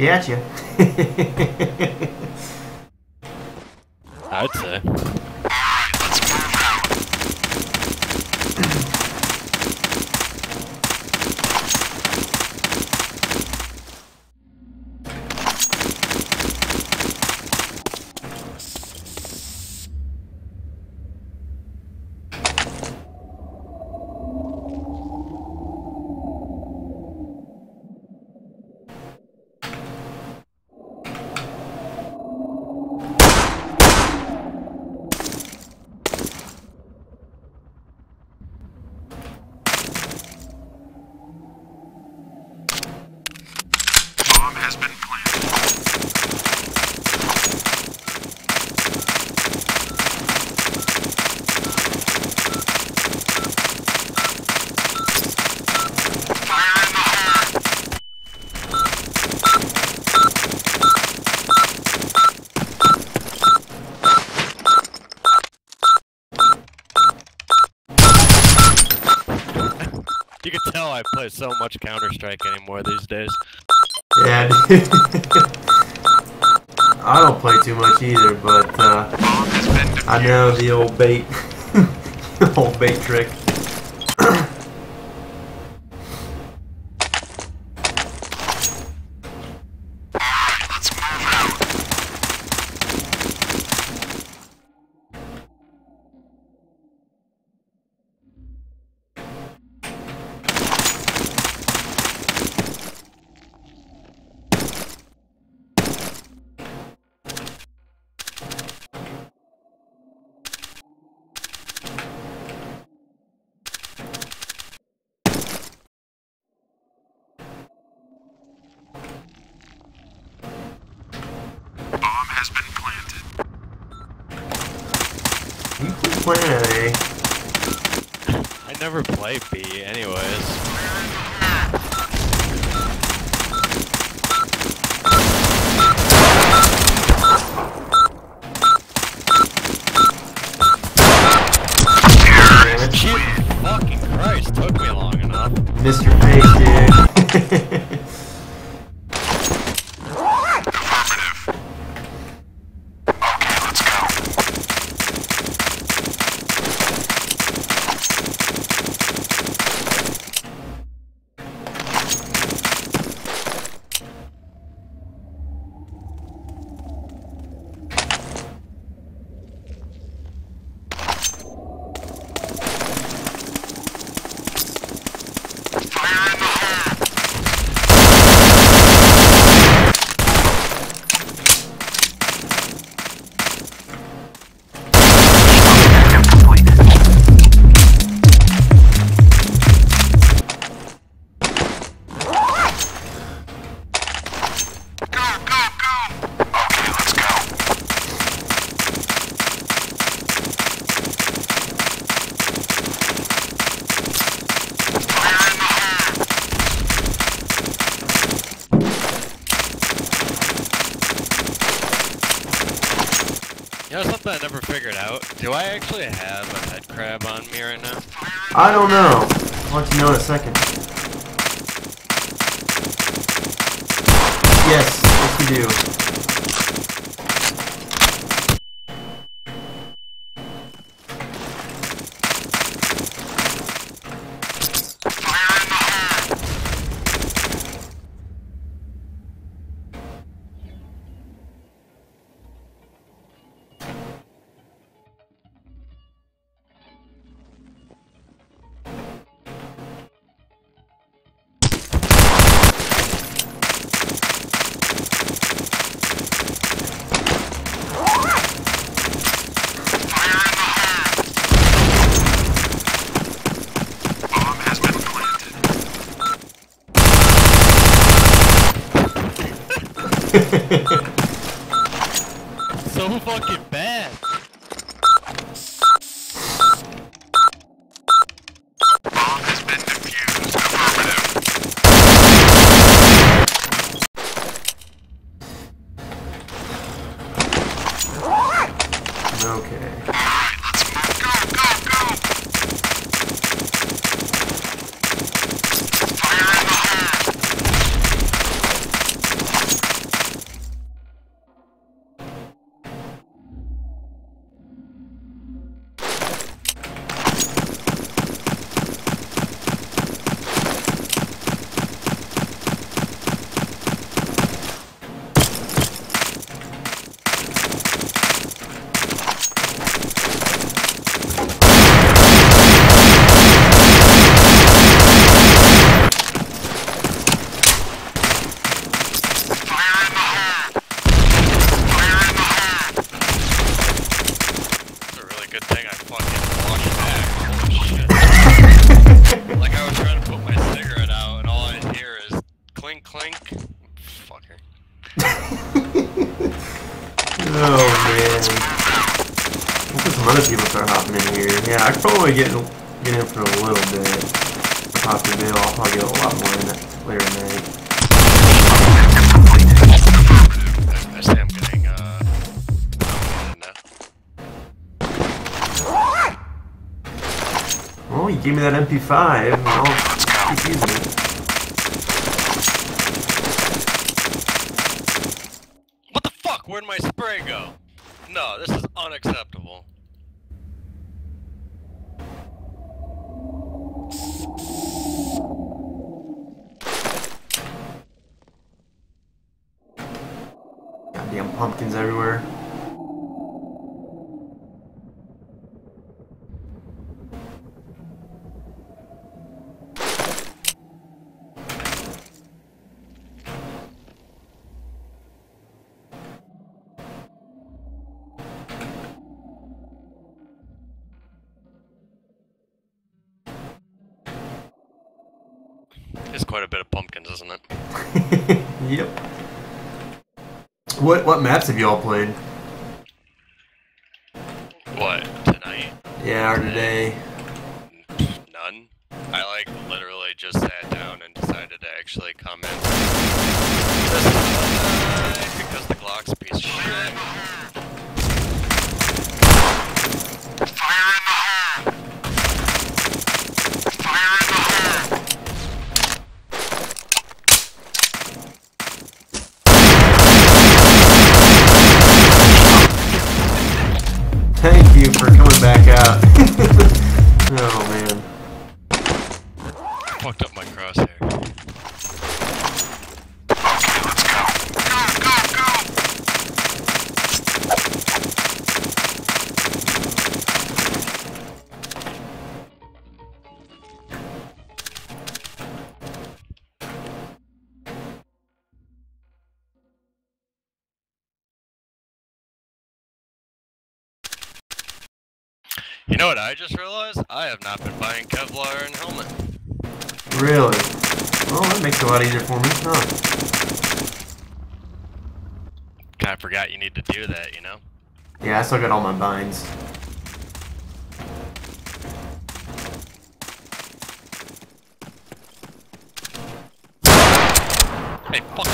Heertje. Uit, hè? play so much Counter Strike anymore these days. Yeah, I don't play too much either, but uh, I know the old bait, the old bait trick. I A. I never play B anyways. In that. Well, you gave me that MP5, and I'll keep quite a bit of pumpkins, isn't it? yep. What what maps have you all played? What? Tonight? Yeah, or today. None. I like literally just sat down and decided to actually come in. This is uh, because the Glock's a piece of shit. You know what I just realized? I have not been buying Kevlar and helmet. Really? Well, that makes it a lot easier for me. Huh. Kinda forgot you need to do that, you know? Yeah, I still got all my binds. Hey, fuck.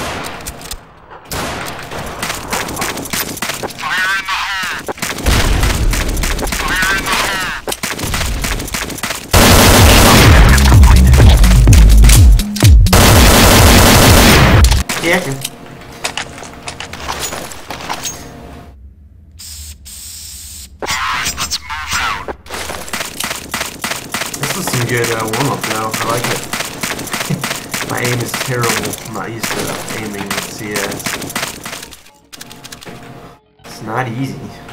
It's not easy.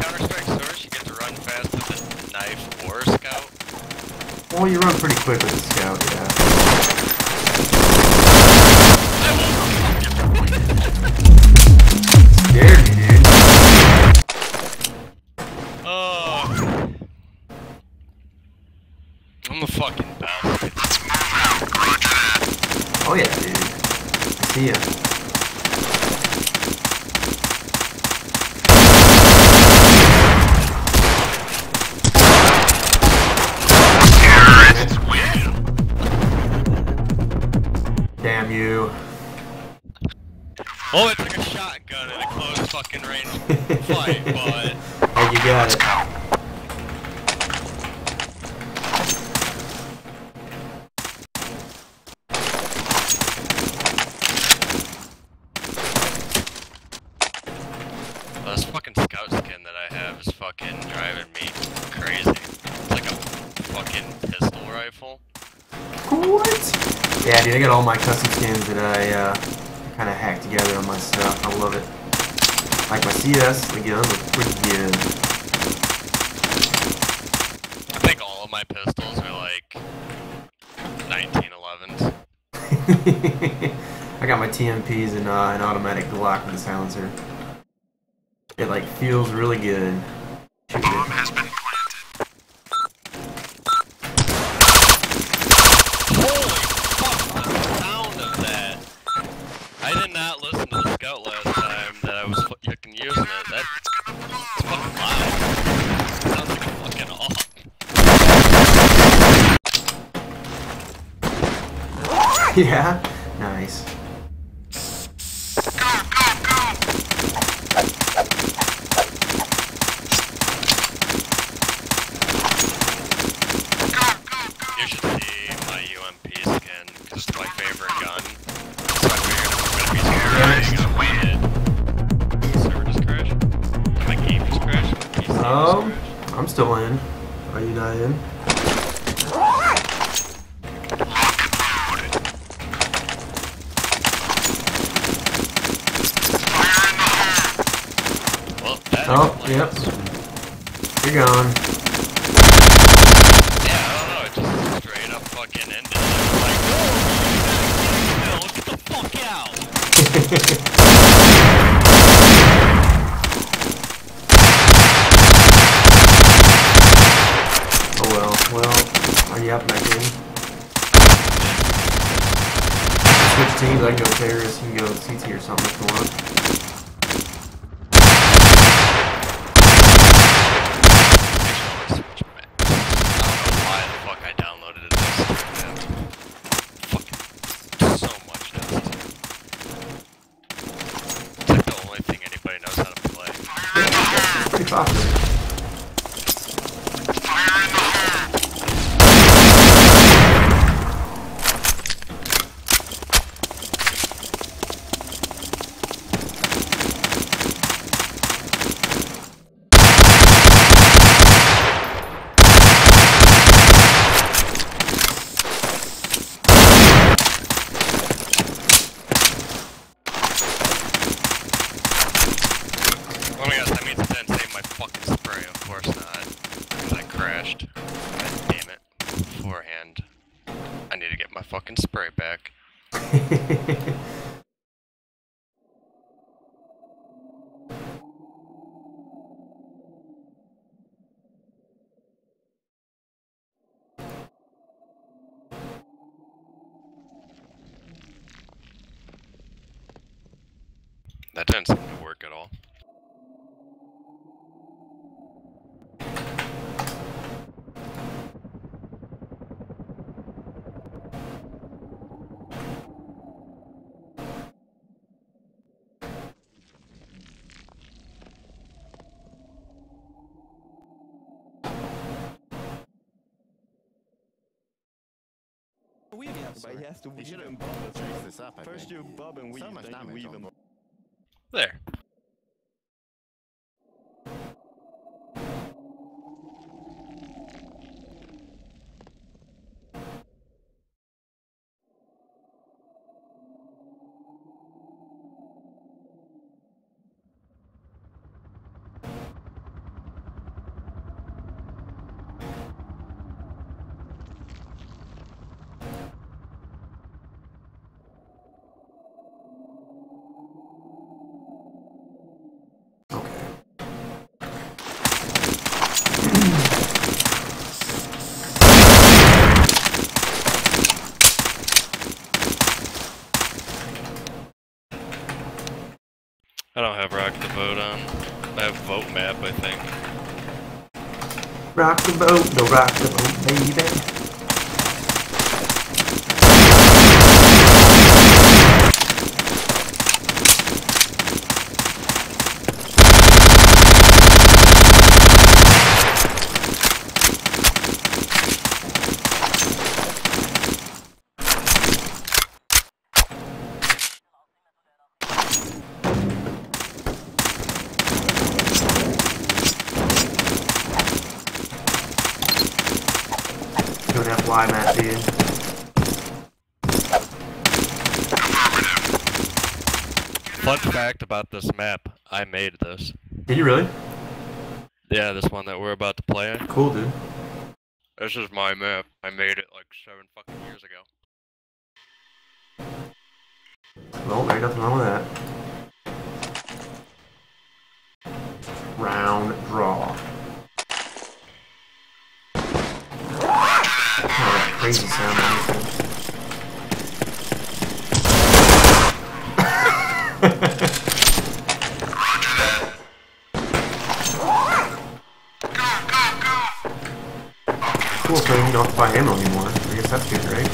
Counter Strike Source. You get to run fast with a knife or scout. Well, you run pretty quick with a scout, oh. yeah. Scared me, dude. Oh. I'm the fucking best. Let's move out. Roger that. Oh yeah, dude. I see ya. driving me crazy. It's like a fucking pistol rifle. What? Yeah, dude, I got all my custom skins that I uh, kind of hacked together on my stuff. I love it. Like my CS, the guns look pretty good. I think all of my pistols are like 1911s. I got my TMPs and uh, an automatic Glock with a silencer. It like feels really good. Yeah? That didn't seem to work at all. But he has to weave him. First you bob and weave, so then you weave him. There. vote on. I have vote map, I think. Rock the boat, no rock the boat, baby. Fun fact about this map, I made this. Did you really? Yeah, this one that we're about to play. Cool, dude. This is my map. I made it like seven fucking years ago. Well, there ain't nothing wrong with that. Round draw. Crazy sound. Cool, so you don't have to buy ammo anymore. I guess that's good, right?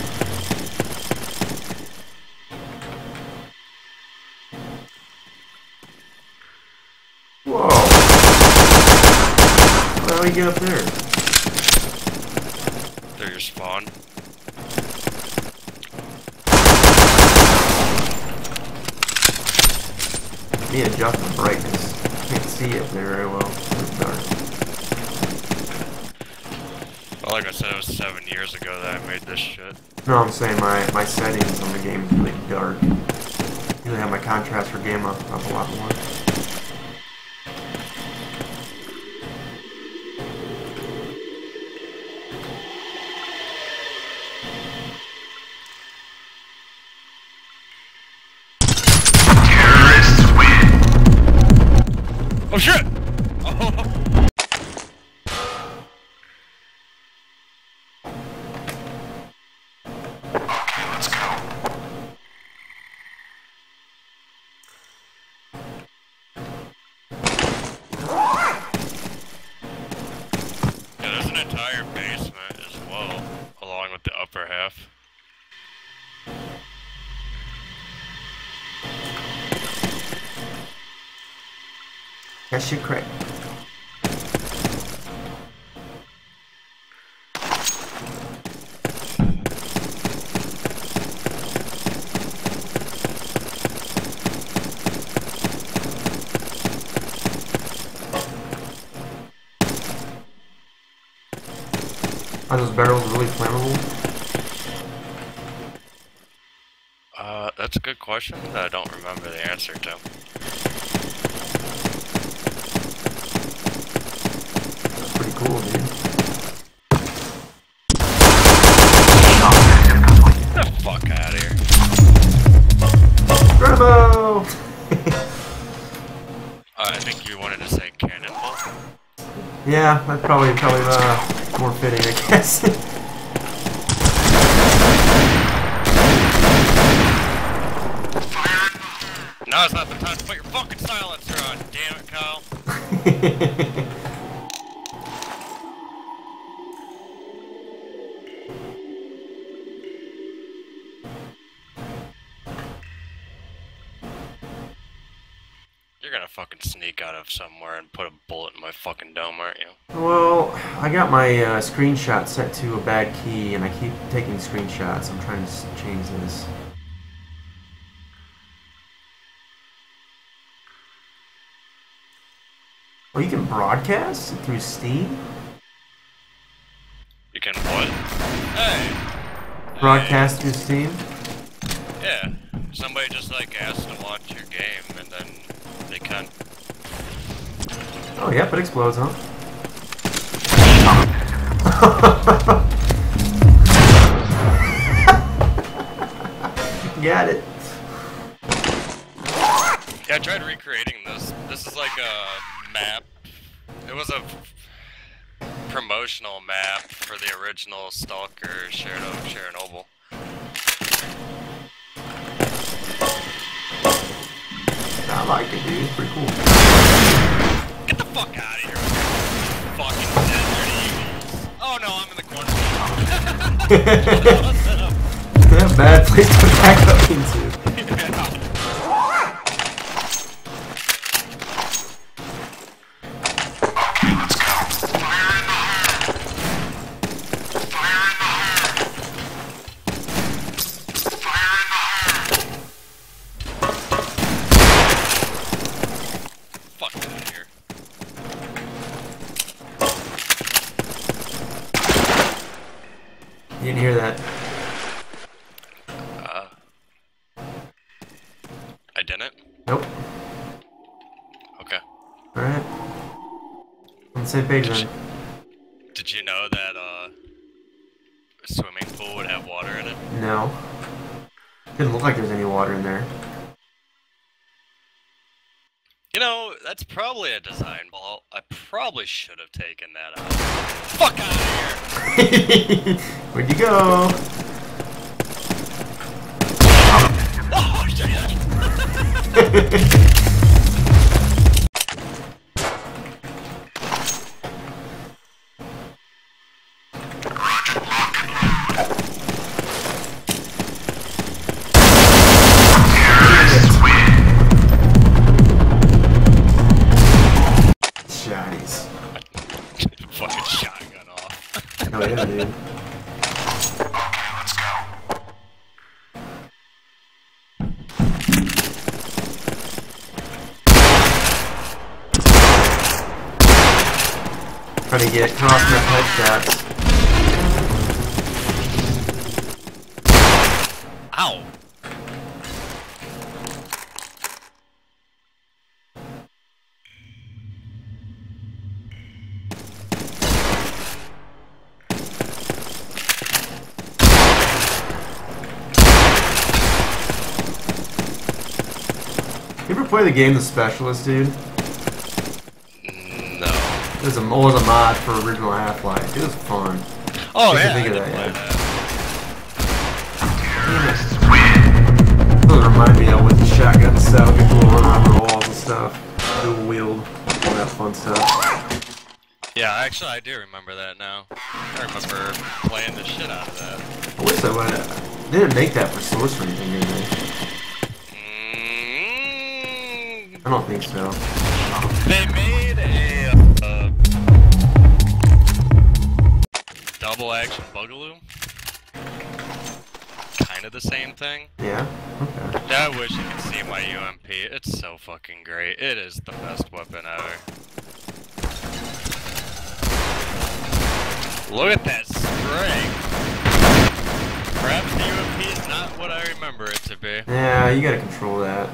Whoa! How do you get up there? They're your spawn. Me adjust the brightness. Can't see it there very well. It's dark. Like I said, it was seven years ago that I made this shit. No, I'm saying my, my settings on the game is really dark. Usually have my contrast for gamma up a lot more. That shit crack. Are those barrels really flammable? Uh, that's a good question that I don't remember the answer to. Yeah, that's probably probably uh, more fitting, I guess. Now's not the time to put your fucking silencer on, damn it, Kyle. out somewhere and put a bullet in my fucking dome, aren't you? well, I got my uh, screenshot set to a bad key, and I keep taking screenshots. I'm trying to change this. Oh, you can broadcast through Steam? You can what? Hey! Broadcast through Steam? Yeah. Somebody just like asked to watch your game and then they can. Oh, yep, it explodes, huh? Got it. Yeah, I tried recreating this. This is like a map. It was a promotional map for the original Stalker Cherno- Chernobyl. I like it, dude. It's pretty cool. Fuck out of here. Fucking Desert Eagles. Oh no, I'm in the corner. Bad place to back up into. Nope. Okay. Alright. On the same page then. Did you know that, uh, a swimming pool would have water in it? No. Didn't look like there was any water in there. You know, that's probably a design ball. I probably should have taken that out. Fuck out of here! Where'd you go? Oh, shit! ha ha ha Trying to get cross enough headshots. Ow! You ever play the game The Specialist, dude? No. It was a, it was a mod for original Half-Life. It was fun. Oh, Just to yeah, think I of that, play Damn that. Those remind me of with the shotgun stuff. People run around the walls and stuff. Dual wield. All that fun stuff. Yeah, actually, I do remember that now. I remember playing the shit out of that. I wish they would. They didn't make that for Source or anything, did they? Mm, I don't think so. they made double action Boogaloo. Kind of the same thing. Yeah? Okay. Yeah, I wish you could see my UMP. It's so fucking great. It is the best weapon ever. Look at that spring. Perhaps the UMP is not what I remember it to be. Yeah, you gotta control that.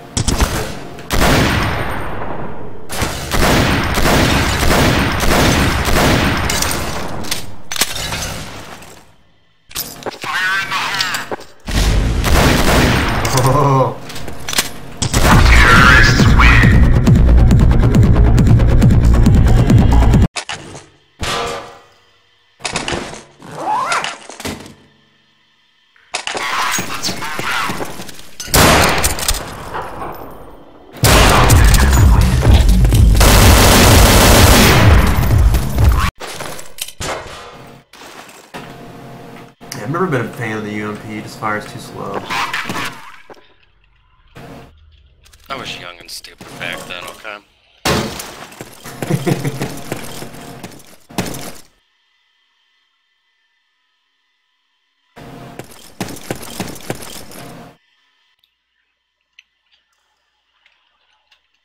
Never been a fan of the UMP. It just fires too slow. I was young and stupid back then, okay?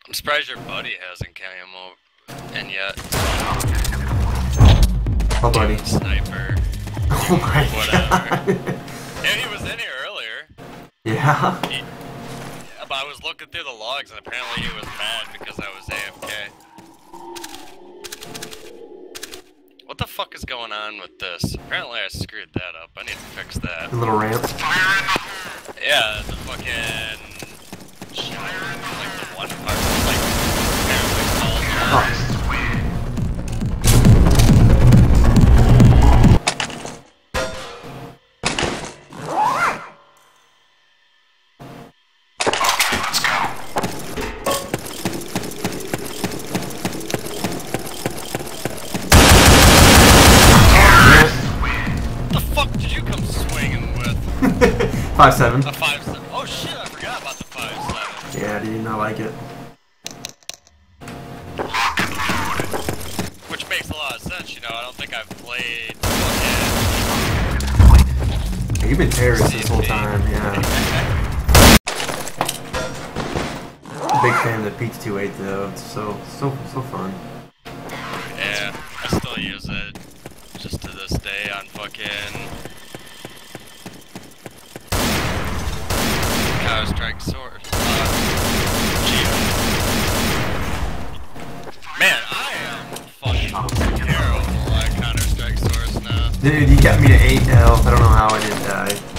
I'm surprised your buddy hasn't came over and yet. Oh, buddy. Sniper. Oh my Whatever. god. Yeah, he was in here earlier. yeah? He, yeah, but I was looking through the logs and apparently he was mad because I was AFK. What the fuck is going on with this? Apparently I screwed that up. I need to fix that. The little ramp. Fire in the hole! Yeah, the fucking... Five seven. Dude, you got me to 8 health. I don't know how I didn't die.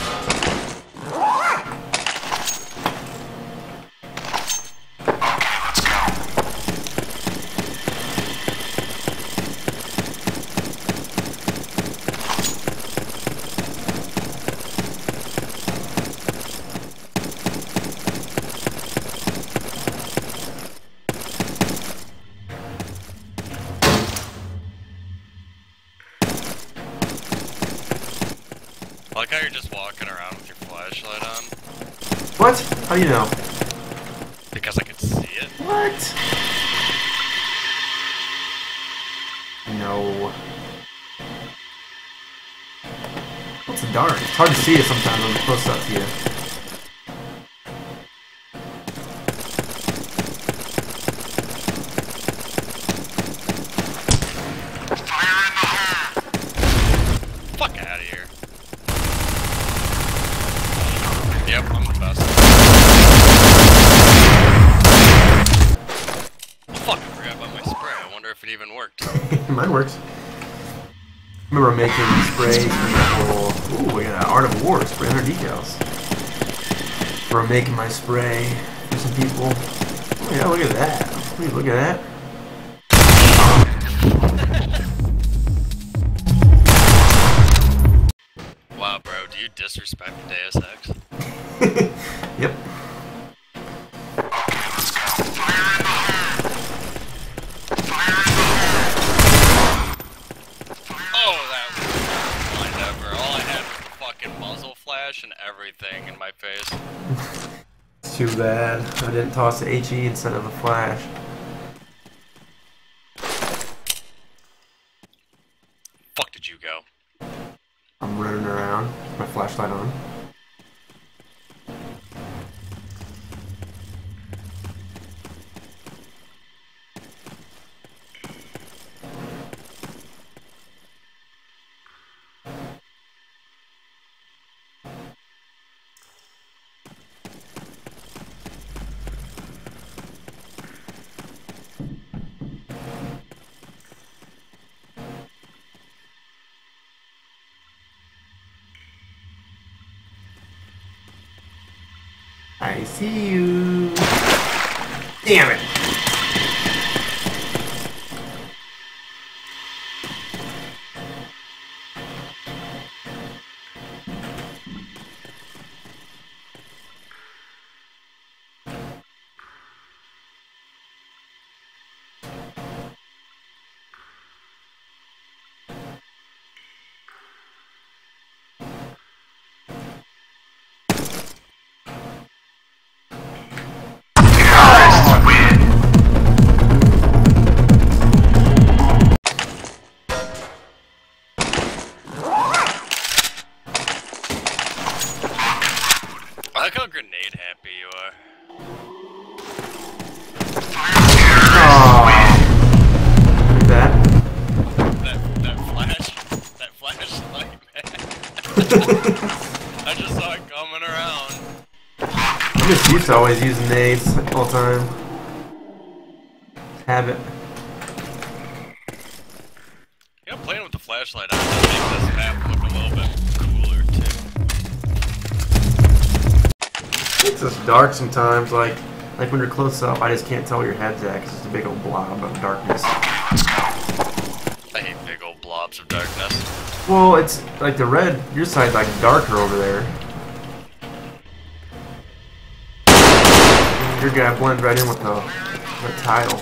See it sometimes I'm close up to you. In the hole! Fuck out of here. Yep, I'm the best. Fuck, I forgot about my spray. I wonder if it even worked. Mine works. remember making sprays for. Ooh, we got an Art of War spray under decals. For making my spray for some people. Oh yeah, look at that. Please look at that. Didn't toss the HE instead of the flash. Fuck did you go? I'm running around, with my flashlight on. Damn it. Always using nades all the time. Habit. Know, playing with the flashlight on does make this map look a little bit cooler too. It's just dark sometimes, like like when you're close up, I just can't tell where your head's at because it's a big old blob of darkness. Okay, let's go. I hate big old blobs of darkness. Well, it's like the red, your side's like darker over there. Your guy blends right in with the, the tile.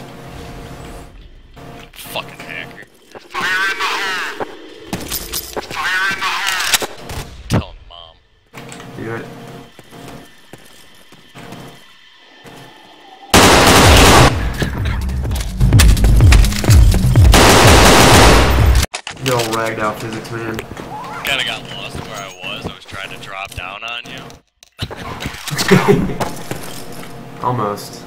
Fucking hacker. Fire in the hole! Fire in the hole! Tell him mom. Do it. All ragged out physics, man. Kinda got lost where I was. I was trying to drop down on you. Almost.